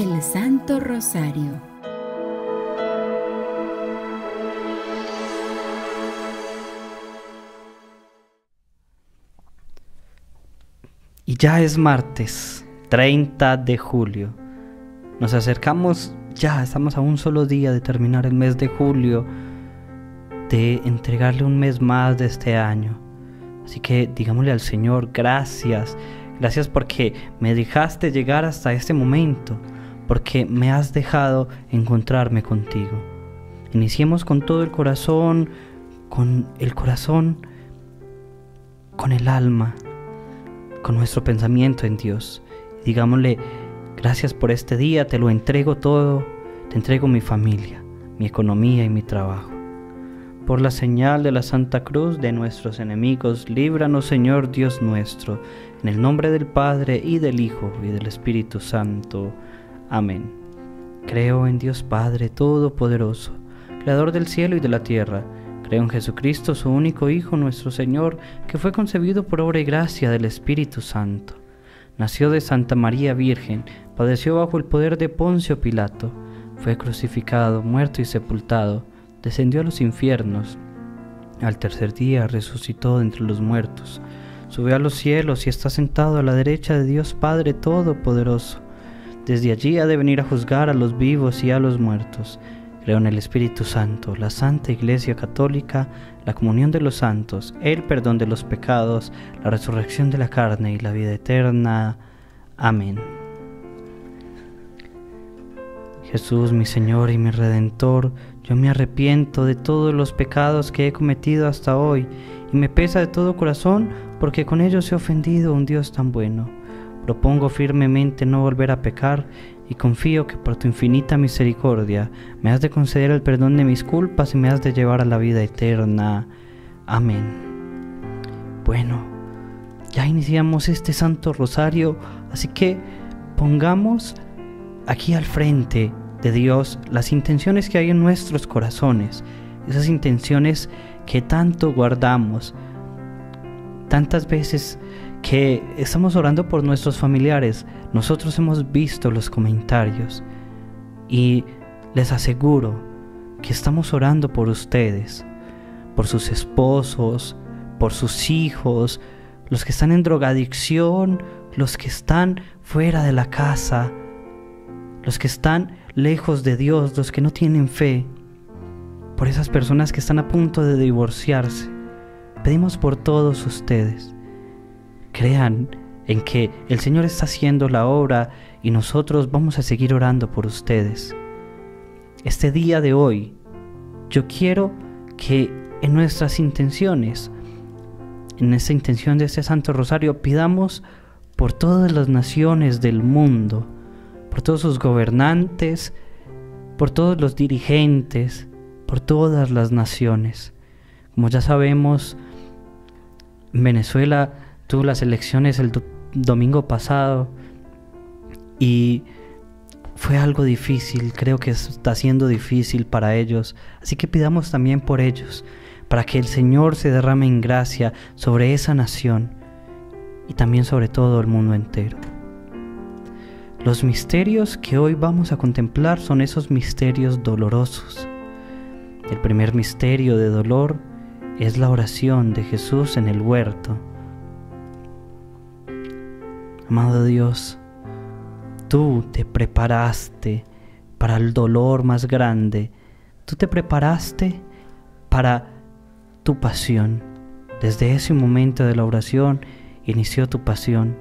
El Santo Rosario. Y ya es martes, 30 de julio. Nos acercamos ya, estamos a un solo día de terminar el mes de julio, de entregarle un mes más de este año. Así que digámosle al Señor, gracias, gracias porque me dejaste llegar hasta este momento, porque me has dejado encontrarme contigo. Iniciemos con todo el corazón, con el corazón, con el alma, con nuestro pensamiento en Dios. Digámosle, gracias por este día, te lo entrego todo, te entrego mi familia, mi economía y mi trabajo. Por la señal de la Santa Cruz de nuestros enemigos, líbranos Señor Dios nuestro, en el nombre del Padre y del Hijo y del Espíritu Santo. Amén. Creo en Dios Padre Todopoderoso, Creador del cielo y de la tierra, Creo en Jesucristo, su único Hijo, nuestro Señor, que fue concebido por obra y gracia del Espíritu Santo. Nació de Santa María Virgen, padeció bajo el poder de Poncio Pilato, fue crucificado, muerto y sepultado, descendió a los infiernos. Al tercer día resucitó entre los muertos, subió a los cielos y está sentado a la derecha de Dios Padre Todopoderoso. Desde allí ha de venir a juzgar a los vivos y a los muertos. Creo en el Espíritu Santo, la Santa Iglesia Católica, la comunión de los santos, el perdón de los pecados, la resurrección de la carne y la vida eterna. Amén. Jesús, mi Señor y mi Redentor, yo me arrepiento de todos los pecados que he cometido hasta hoy y me pesa de todo corazón porque con ellos he ofendido a un Dios tan bueno. Propongo firmemente no volver a pecar y confío que por tu infinita misericordia me has de conceder el perdón de mis culpas y me has de llevar a la vida eterna. Amén. Bueno, ya iniciamos este Santo Rosario, así que pongamos aquí al frente de Dios las intenciones que hay en nuestros corazones, esas intenciones que tanto guardamos, tantas veces que estamos orando por nuestros familiares, nosotros hemos visto los comentarios y les aseguro que estamos orando por ustedes, por sus esposos, por sus hijos, los que están en drogadicción, los que están fuera de la casa, los que están lejos de Dios, los que no tienen fe, por esas personas que están a punto de divorciarse. Pedimos por todos ustedes Crean en que el Señor está haciendo la obra y nosotros vamos a seguir orando por ustedes. Este día de hoy, yo quiero que en nuestras intenciones, en esa intención de este Santo Rosario, pidamos por todas las naciones del mundo, por todos sus gobernantes, por todos los dirigentes, por todas las naciones. Como ya sabemos, Venezuela tuvo las elecciones el domingo pasado y fue algo difícil, creo que está siendo difícil para ellos, así que pidamos también por ellos, para que el Señor se derrame en gracia sobre esa nación y también sobre todo el mundo entero. Los misterios que hoy vamos a contemplar son esos misterios dolorosos. El primer misterio de dolor es la oración de Jesús en el huerto Amado Dios, tú te preparaste para el dolor más grande. Tú te preparaste para tu pasión. Desde ese momento de la oración inició tu pasión.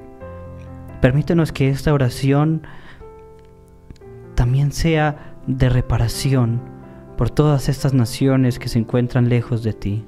Permítenos que esta oración también sea de reparación por todas estas naciones que se encuentran lejos de ti.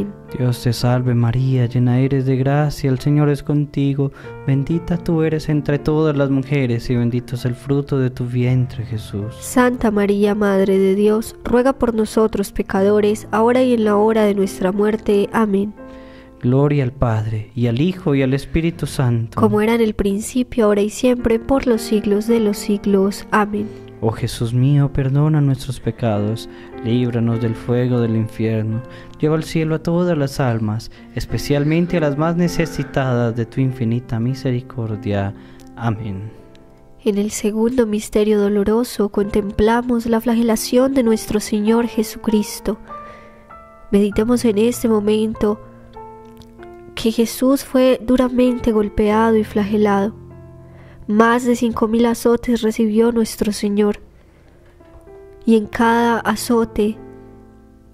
Dios te salve María, llena eres de gracia, el Señor es contigo, bendita tú eres entre todas las mujeres y bendito es el fruto de tu vientre Jesús. Santa María, Madre de Dios, ruega por nosotros pecadores, ahora y en la hora de nuestra muerte. Amén. Gloria al Padre, y al Hijo, y al Espíritu Santo. Como era en el principio, ahora y siempre, por los siglos de los siglos. Amén. Oh Jesús mío, perdona nuestros pecados, líbranos del fuego del infierno, lleva al cielo a todas las almas, especialmente a las más necesitadas de tu infinita misericordia. Amén. En el segundo misterio doloroso contemplamos la flagelación de nuestro Señor Jesucristo. Meditemos en este momento que Jesús fue duramente golpeado y flagelado. Más de cinco mil azotes recibió nuestro Señor. Y en cada azote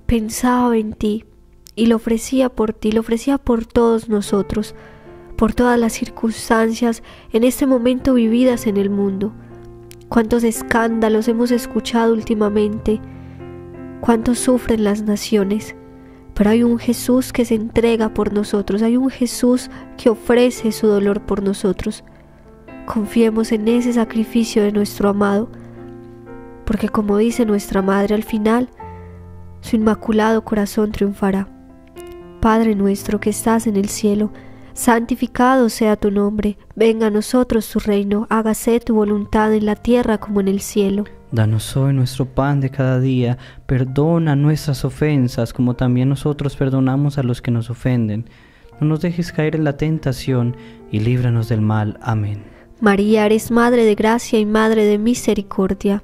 pensaba en ti y lo ofrecía por ti, lo ofrecía por todos nosotros, por todas las circunstancias en este momento vividas en el mundo. Cuántos escándalos hemos escuchado últimamente, cuántos sufren las naciones. Pero hay un Jesús que se entrega por nosotros, hay un Jesús que ofrece su dolor por nosotros. Confiemos en ese sacrificio de nuestro amado, porque como dice nuestra Madre al final, su inmaculado corazón triunfará. Padre nuestro que estás en el cielo, santificado sea tu nombre, venga a nosotros tu reino, hágase tu voluntad en la tierra como en el cielo. Danos hoy nuestro pan de cada día, perdona nuestras ofensas como también nosotros perdonamos a los que nos ofenden. No nos dejes caer en la tentación y líbranos del mal. Amén. María, eres Madre de gracia y Madre de misericordia.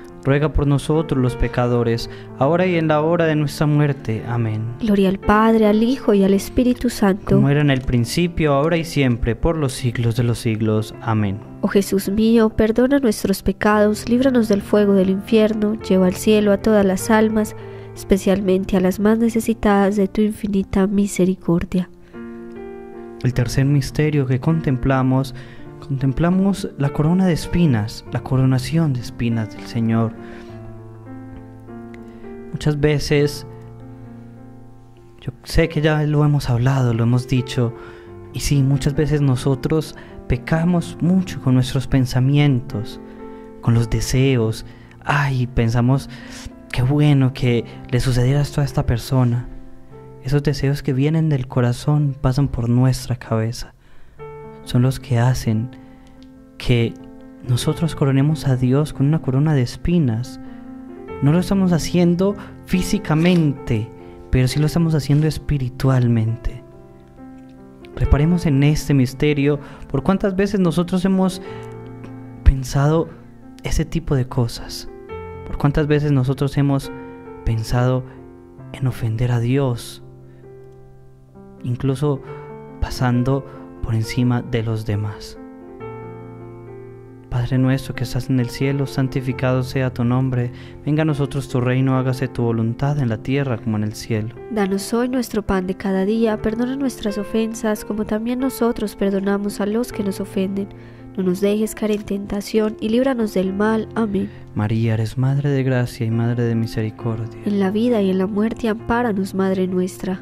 ruega por nosotros los pecadores, ahora y en la hora de nuestra muerte. Amén. Gloria al Padre, al Hijo y al Espíritu Santo. Como era en el principio, ahora y siempre, por los siglos de los siglos. Amén. Oh Jesús mío, perdona nuestros pecados, líbranos del fuego del infierno, lleva al cielo a todas las almas, especialmente a las más necesitadas de tu infinita misericordia. El tercer misterio que contemplamos, contemplamos la corona de espinas, la coronación de espinas del Señor. Muchas veces, yo sé que ya lo hemos hablado, lo hemos dicho, y sí, muchas veces nosotros pecamos mucho con nuestros pensamientos, con los deseos. Ay, pensamos, qué bueno que le sucediera esto a esta persona. Esos deseos que vienen del corazón pasan por nuestra cabeza. Son los que hacen que nosotros coronemos a Dios con una corona de espinas. No lo estamos haciendo físicamente, pero sí lo estamos haciendo espiritualmente. Reparemos en este misterio por cuántas veces nosotros hemos pensado ese tipo de cosas. Por cuántas veces nosotros hemos pensado en ofender a Dios. Incluso pasando por encima de los demás. Padre nuestro que estás en el cielo, santificado sea tu nombre, venga a nosotros tu reino, hágase tu voluntad en la tierra como en el cielo. Danos hoy nuestro pan de cada día, perdona nuestras ofensas como también nosotros perdonamos a los que nos ofenden. No nos dejes caer en tentación y líbranos del mal. Amén. María, eres Madre de gracia y Madre de misericordia. En la vida y en la muerte, ampáranos, Madre nuestra.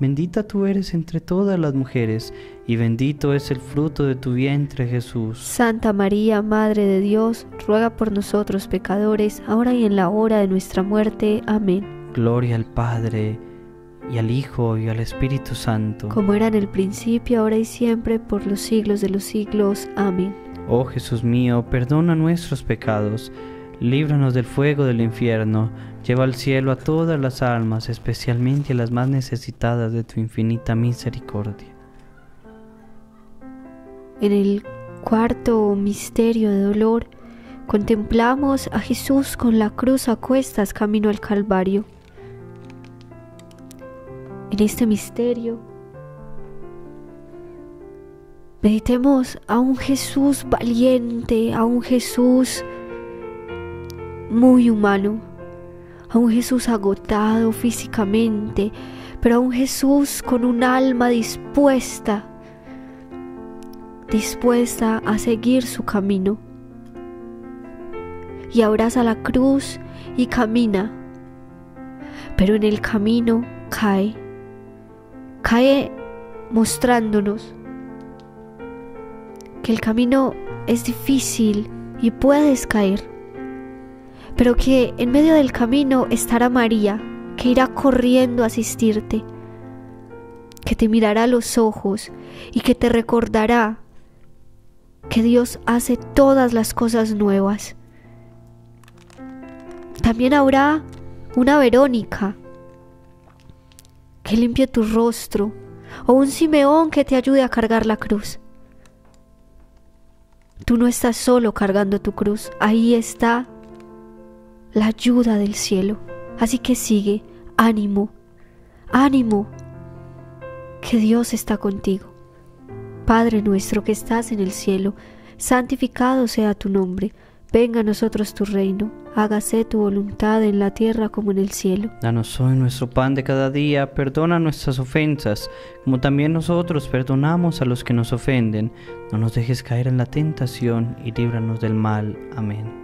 Bendita tú eres entre todas las mujeres, y bendito es el fruto de tu vientre Jesús. Santa María, Madre de Dios, ruega por nosotros pecadores, ahora y en la hora de nuestra muerte. Amén. Gloria al Padre, y al Hijo, y al Espíritu Santo. Como era en el principio, ahora y siempre, por los siglos de los siglos. Amén. Oh Jesús mío, perdona nuestros pecados, líbranos del fuego del infierno Lleva al cielo a todas las almas, especialmente a las más necesitadas de tu infinita misericordia. En el cuarto misterio de dolor, contemplamos a Jesús con la cruz a cuestas camino al Calvario. En este misterio, meditemos a un Jesús valiente, a un Jesús muy humano a un Jesús agotado físicamente, pero a un Jesús con un alma dispuesta, dispuesta a seguir su camino. Y abraza la cruz y camina, pero en el camino cae, cae mostrándonos que el camino es difícil y puedes caer pero que en medio del camino estará María, que irá corriendo a asistirte, que te mirará a los ojos y que te recordará que Dios hace todas las cosas nuevas. También habrá una Verónica que limpie tu rostro o un Simeón que te ayude a cargar la cruz. Tú no estás solo cargando tu cruz, ahí está la ayuda del cielo. Así que sigue, ánimo, ánimo, que Dios está contigo. Padre nuestro que estás en el cielo, santificado sea tu nombre, venga a nosotros tu reino, hágase tu voluntad en la tierra como en el cielo. Danos hoy nuestro pan de cada día, perdona nuestras ofensas, como también nosotros perdonamos a los que nos ofenden. No nos dejes caer en la tentación y líbranos del mal. Amén.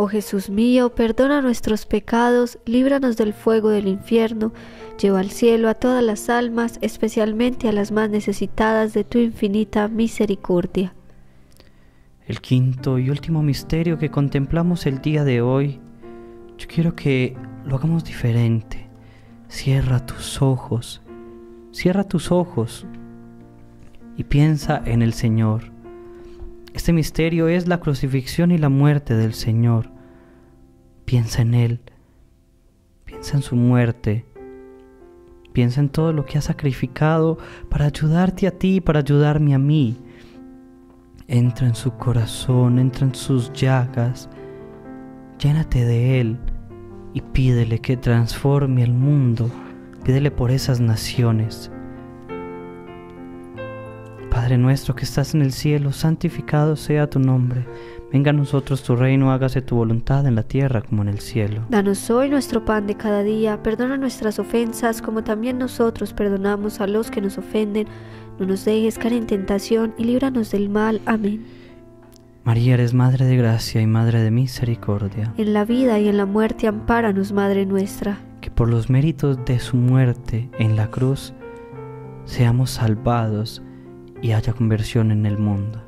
Oh Jesús mío, perdona nuestros pecados, líbranos del fuego del infierno, lleva al cielo a todas las almas, especialmente a las más necesitadas de tu infinita misericordia. El quinto y último misterio que contemplamos el día de hoy, yo quiero que lo hagamos diferente. Cierra tus ojos, cierra tus ojos y piensa en el Señor. Este misterio es la crucifixión y la muerte del Señor. Piensa en Él, piensa en su muerte, piensa en todo lo que ha sacrificado para ayudarte a ti, para ayudarme a mí. Entra en su corazón, entra en sus llagas, llénate de Él y pídele que transforme el mundo, pídele por esas naciones. Padre nuestro que estás en el cielo, santificado sea tu nombre. Venga a nosotros tu reino, hágase tu voluntad en la tierra como en el cielo. Danos hoy nuestro pan de cada día, perdona nuestras ofensas como también nosotros perdonamos a los que nos ofenden. No nos dejes caer en tentación y líbranos del mal. Amén. María eres Madre de Gracia y Madre de Misericordia. En la vida y en la muerte ampáranos, Madre nuestra. Que por los méritos de su muerte en la cruz seamos salvados y haya conversión en el mundo.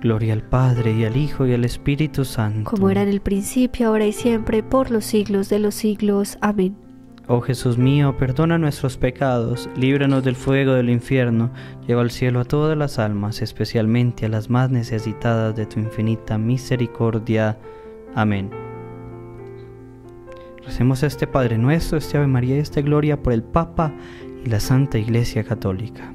Gloria al Padre y al Hijo y al Espíritu Santo. Como era en el principio, ahora y siempre, por los siglos de los siglos. Amén. Oh Jesús mío, perdona nuestros pecados, líbranos del fuego del infierno, lleva al cielo a todas las almas, especialmente a las más necesitadas de tu infinita misericordia. Amén. Recemos este Padre nuestro, este Ave María y esta Gloria por el Papa y la Santa Iglesia Católica.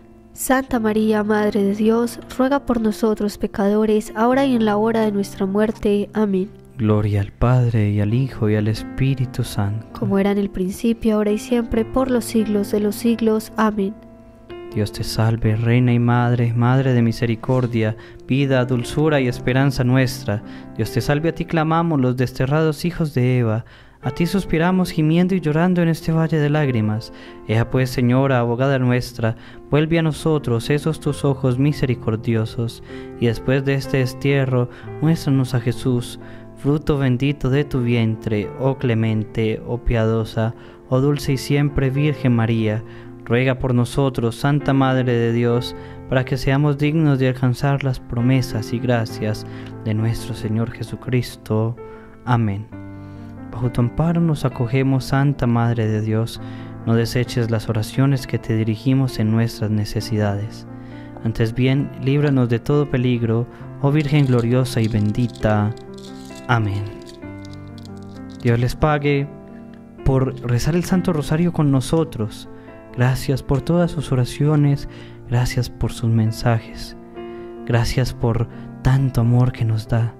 Santa María, Madre de Dios, ruega por nosotros pecadores, ahora y en la hora de nuestra muerte. Amén. Gloria al Padre y al Hijo y al Espíritu Santo. Como era en el principio, ahora y siempre, por los siglos de los siglos. Amén. Dios te salve, Reina y Madre, Madre de misericordia, vida, dulzura y esperanza nuestra. Dios te salve, a ti clamamos los desterrados hijos de Eva. A ti suspiramos gimiendo y llorando en este valle de lágrimas. Ea pues, Señora, abogada nuestra, vuelve a nosotros esos tus ojos misericordiosos, y después de este destierro, muéstranos a Jesús, fruto bendito de tu vientre, oh clemente, oh piadosa, oh dulce y siempre Virgen María. Ruega por nosotros, Santa Madre de Dios, para que seamos dignos de alcanzar las promesas y gracias de nuestro Señor Jesucristo. Amén. Bajo tu amparo nos acogemos, Santa Madre de Dios. No deseches las oraciones que te dirigimos en nuestras necesidades. Antes bien, líbranos de todo peligro, oh Virgen gloriosa y bendita. Amén. Dios les pague por rezar el Santo Rosario con nosotros. Gracias por todas sus oraciones, gracias por sus mensajes, gracias por tanto amor que nos da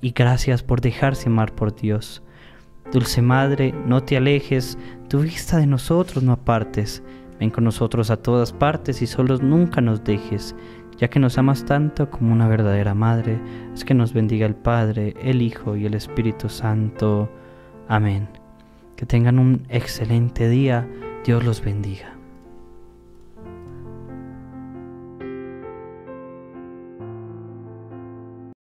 y gracias por dejarse amar por Dios. Dulce Madre, no te alejes, tu vista de nosotros no apartes. Ven con nosotros a todas partes y solos nunca nos dejes, ya que nos amas tanto como una verdadera Madre. Es que nos bendiga el Padre, el Hijo y el Espíritu Santo. Amén. Que tengan un excelente día. Dios los bendiga.